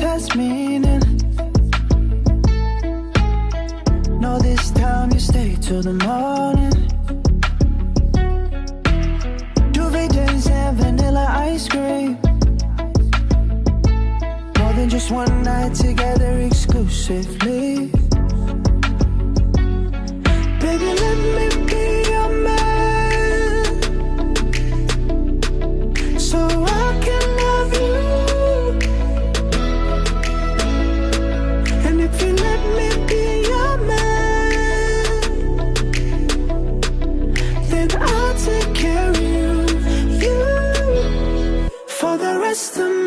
has meaning. No, this time you stay till the morning. Duvet days and vanilla ice cream. More than just one night together exclusively. take care of you, you for the rest of my